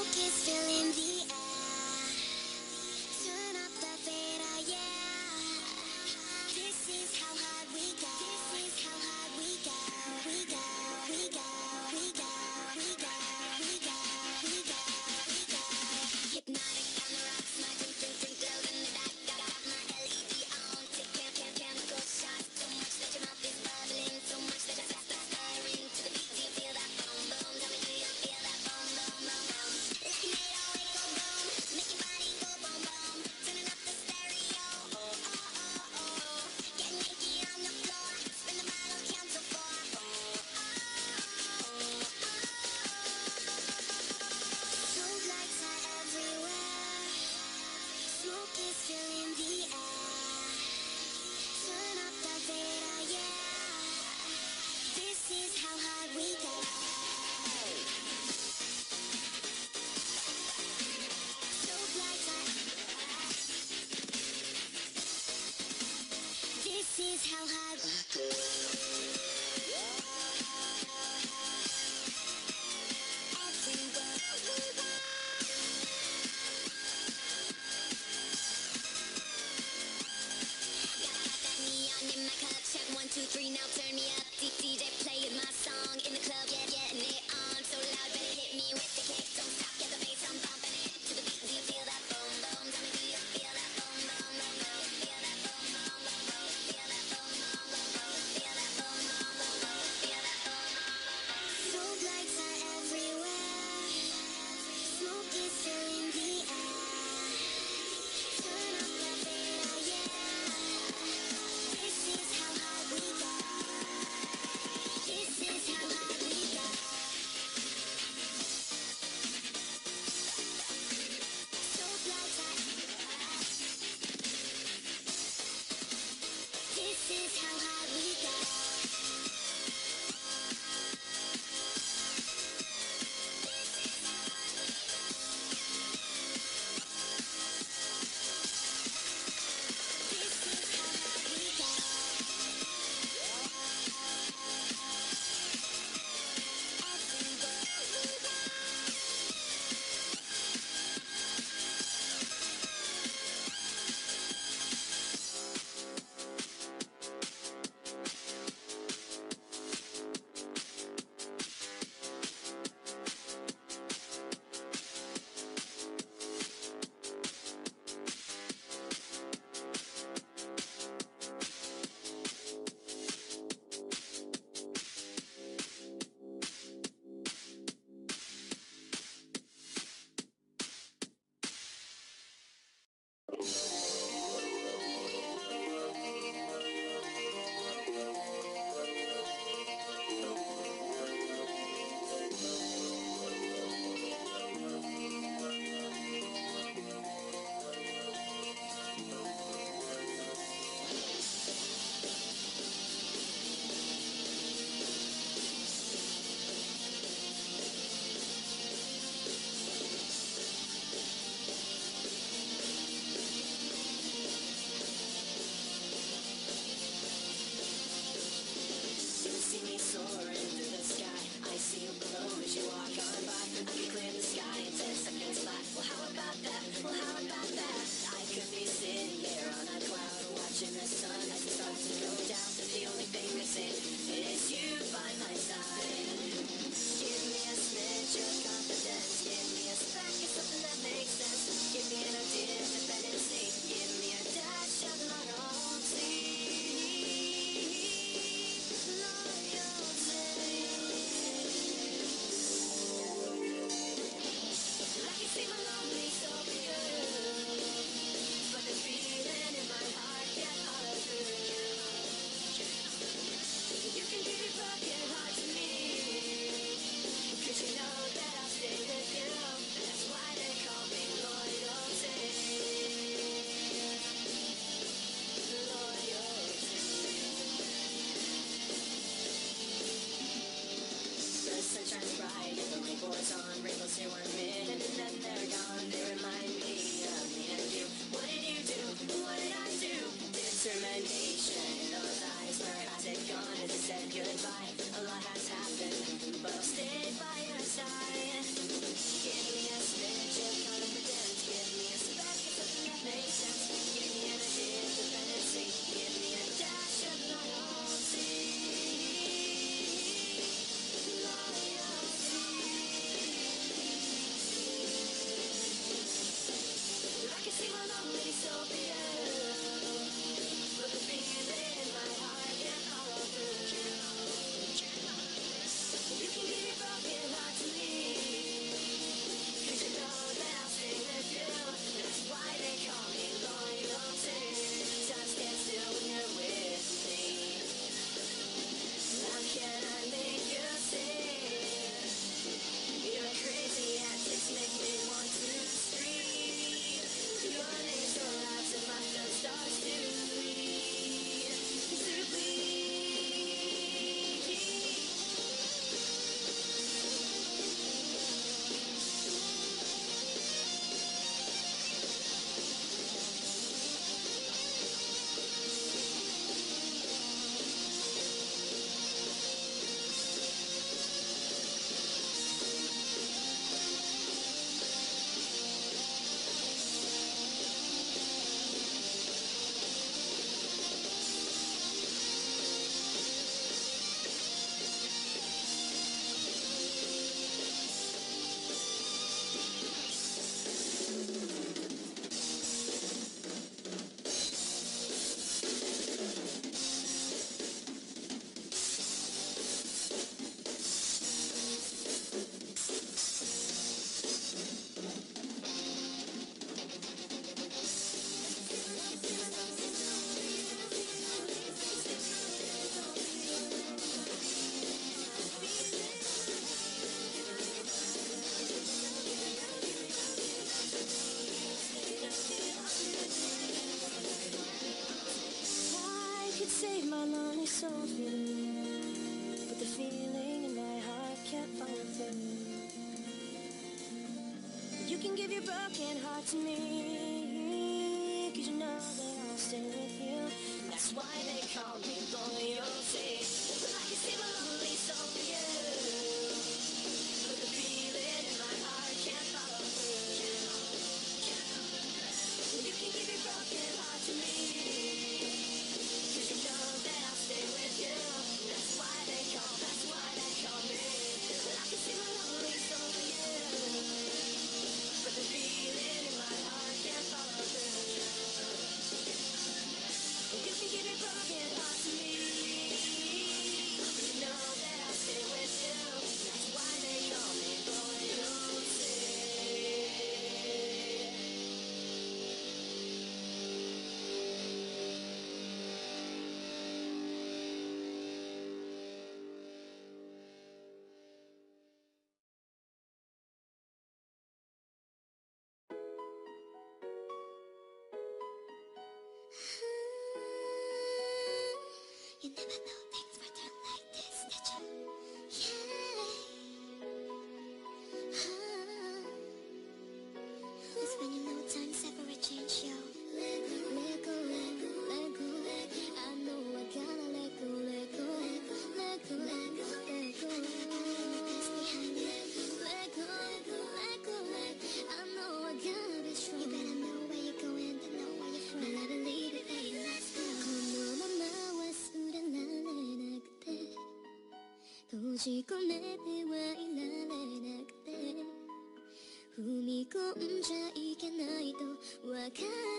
smoke is filling the just in the trying to ride the boys on wrinkles here one minute and then they're gone. They remind me of me and you. What did you do? What did I do? Determination in those eyes where has it gone Has I said goodbye. A lot has happened, but I'll stay by your side. broken heart to me. Cause you know that I'm still with you. That's why they call Cinnamon, thanks for doing like this, Stitcher. し込めてはいられなくて。踏み込んじゃいけないと分かる。